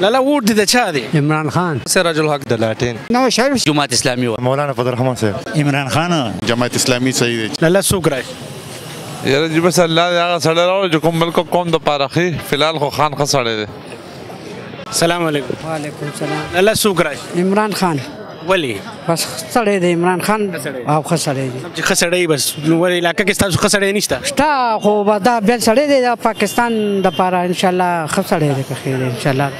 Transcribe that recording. لا لا ووټ د چا دی عمران خان سراج الحق د لاټین نو شریف جماعت اسلامي و مولانا فضل الرحمن صاحب عمران خان جماعت اسلامي صحیح دی لا لا سوق راځي یاره جی بس الله دې هغه سړی راوړي چې کوم بلکو قوم د پاره خي فلحال خو خان ښه سړی دی سلام علیکم وعلیکم السلام الله څوک راځي عمران خان ولې بس سړی دی عمران خان او ښه سړی دی چې ښه سړی بس نو ولې علاقه کې تاسو ښه سړی نشته شته خو دا بل سړی دی د پاکستان د پاره ان شاء الله ښه سړی دی که خیر ان شاء الله